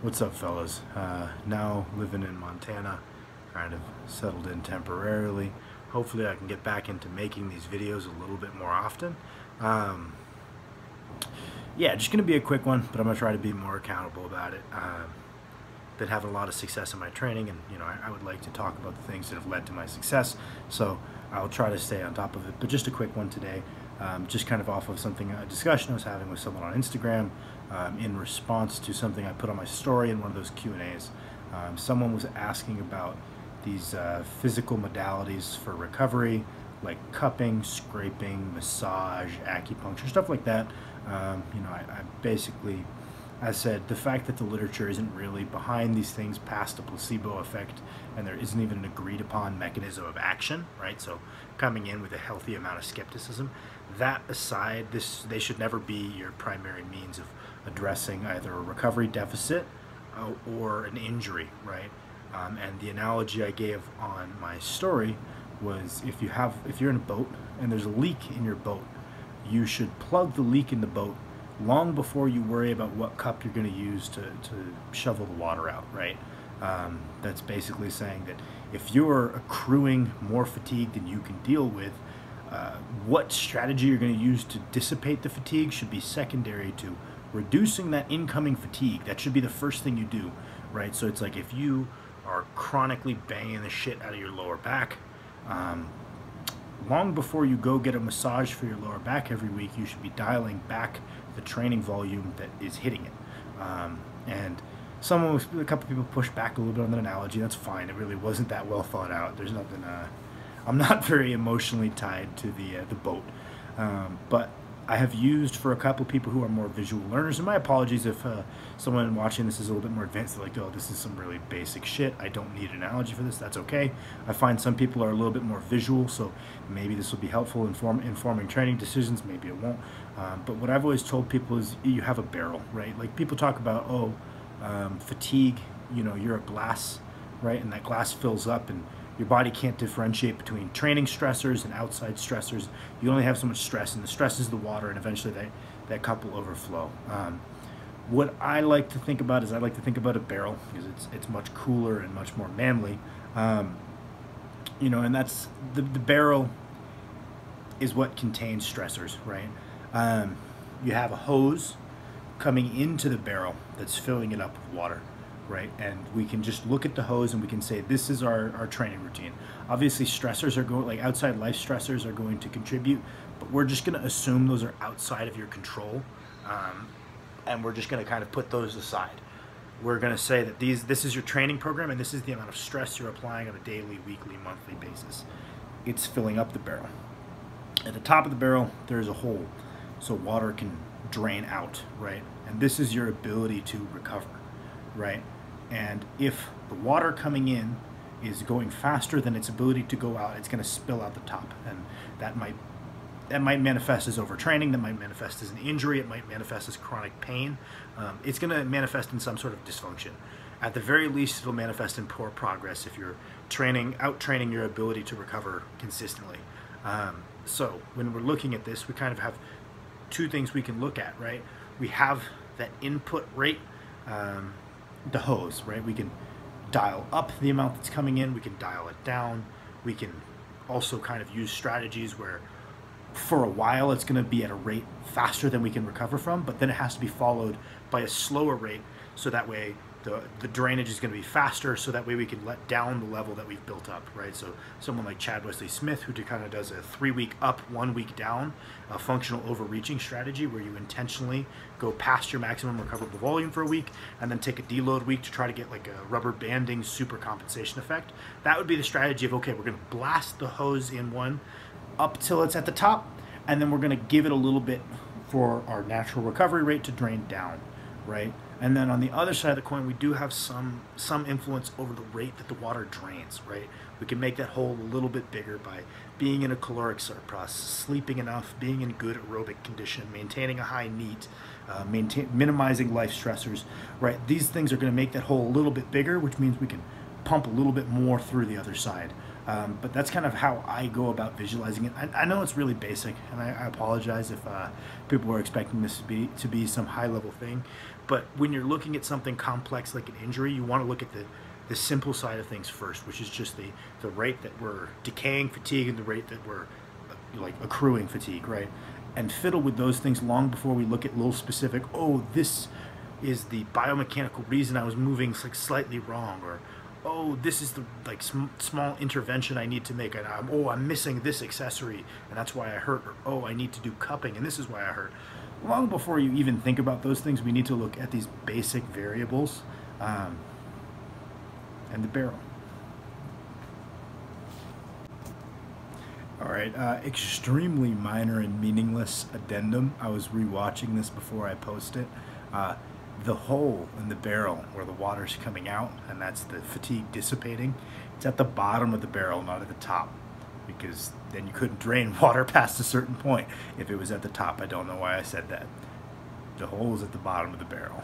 What's up, fellas? Uh, now living in Montana, kind of settled in temporarily. Hopefully, I can get back into making these videos a little bit more often. Um, yeah, just gonna be a quick one, but I'm gonna try to be more accountable about it. Uh, been having a lot of success in my training, and you know, I, I would like to talk about the things that have led to my success. So I'll try to stay on top of it. But just a quick one today, um, just kind of off of something a discussion I was having with someone on Instagram um, in response to something I put on my story in one of those Q and A's. Um, someone was asking about these uh, physical modalities for recovery, like cupping, scraping, massage, acupuncture, stuff like that. Um, you know, I, I basically I said the fact that the literature isn't really behind these things past a placebo effect and there isn't even an agreed upon mechanism of action, right? So coming in with a healthy amount of skepticism, that aside, this they should never be your primary means of addressing either a recovery deficit uh, or an injury, right? Um, and the analogy I gave on my story was if you have if you're in a boat and there's a leak in your boat, you should plug the leak in the boat long before you worry about what cup you're going to use to, to shovel the water out, right? Um, that's basically saying that if you're accruing more fatigue than you can deal with, uh, what strategy you're going to use to dissipate the fatigue should be secondary to reducing that incoming fatigue. That should be the first thing you do, right? So it's like if you are chronically banging the shit out of your lower back, um, long before you go get a massage for your lower back every week, you should be dialing back the training volume that is hitting it. Um, and someone, a couple people pushed back a little bit on that analogy. That's fine. It really wasn't that well thought out. There's nothing. Uh, I'm not very emotionally tied to the uh, the boat, um, but I have used for a couple of people who are more visual learners. And my apologies if uh, someone watching this is a little bit more advanced. They're like, oh, this is some really basic shit. I don't need an analogy for this. That's okay. I find some people are a little bit more visual, so maybe this will be helpful in form, informing training decisions. Maybe it won't. Um, but what I've always told people is you have a barrel, right? Like people talk about, oh, um, fatigue. You know, you're a glass, right? And that glass fills up and your body can't differentiate between training stressors and outside stressors. You only have so much stress, and the stress is the water, and eventually that, that cup will overflow. Um, what I like to think about is I like to think about a barrel because it's it's much cooler and much more manly. Um, you know, and that's the, the barrel is what contains stressors, right? Um, you have a hose coming into the barrel that's filling it up with water right? And we can just look at the hose and we can say this is our, our training routine. Obviously, stressors are going like outside life stressors are going to contribute, but we're just going to assume those are outside of your control, um, and we're just going to kind of put those aside. We're going to say that these this is your training program and this is the amount of stress you're applying on a daily, weekly, monthly basis. It's filling up the barrel. At the top of the barrel, there's a hole, so water can drain out, right? And this is your ability to recover, right? And if the water coming in is going faster than its ability to go out, it's going to spill out the top, and that might that might manifest as overtraining. That might manifest as an injury. It might manifest as chronic pain. Um, it's going to manifest in some sort of dysfunction. At the very least, it'll manifest in poor progress if you're training out training your ability to recover consistently. Um, so when we're looking at this, we kind of have two things we can look at, right? We have that input rate. Um, the hose, right? We can dial up the amount that's coming in, we can dial it down. We can also kind of use strategies where for a while it's going to be at a rate faster than we can recover from, but then it has to be followed by a slower rate so that way the, the drainage is going to be faster so that way we can let down the level that we've built up, right? So someone like Chad Wesley Smith, who kind of does a three week up, one week down, a functional overreaching strategy where you intentionally go past your maximum recoverable volume for a week and then take a deload week to try to get like a rubber banding super compensation effect. That would be the strategy of, okay, we're going to blast the hose in one up till it's at the top and then we're going to give it a little bit for our natural recovery rate to drain down, right? And then on the other side of the coin, we do have some some influence over the rate that the water drains, right? We can make that hole a little bit bigger by being in a caloric surplus, sleeping enough, being in good aerobic condition, maintaining a high NEAT, uh, maintain, minimizing life stressors, right? These things are going to make that hole a little bit bigger, which means we can pump a little bit more through the other side. Um, but that's kind of how I go about visualizing it. I, I know it's really basic, and I, I apologize if uh, people were expecting this to be to be some high level thing. But when you're looking at something complex like an injury, you want to look at the the simple side of things first, which is just the the rate that we're decaying fatigue and the rate that we're uh, like accruing fatigue, right? And fiddle with those things long before we look at little specific. Oh, this is the biomechanical reason I was moving like slightly wrong, or oh, this is the like sm- small intervention I need to make, and I'm, oh, I'm missing this accessory, and that's why I hurt, or oh, I need to do cupping, and this is why I hurt. Long before you even think about those things, we need to look at these basic variables um, and the barrel. All right, uh, extremely minor and meaningless addendum. I was rewatching this before I post it. Uh, the hole in the barrel where the water's coming out, and that's the fatigue dissipating, it's at the bottom of the barrel, not at the top. Because then you couldn't drain water past a certain point if it was at the top. I don't know why I said that. The hole is at the bottom of the barrel.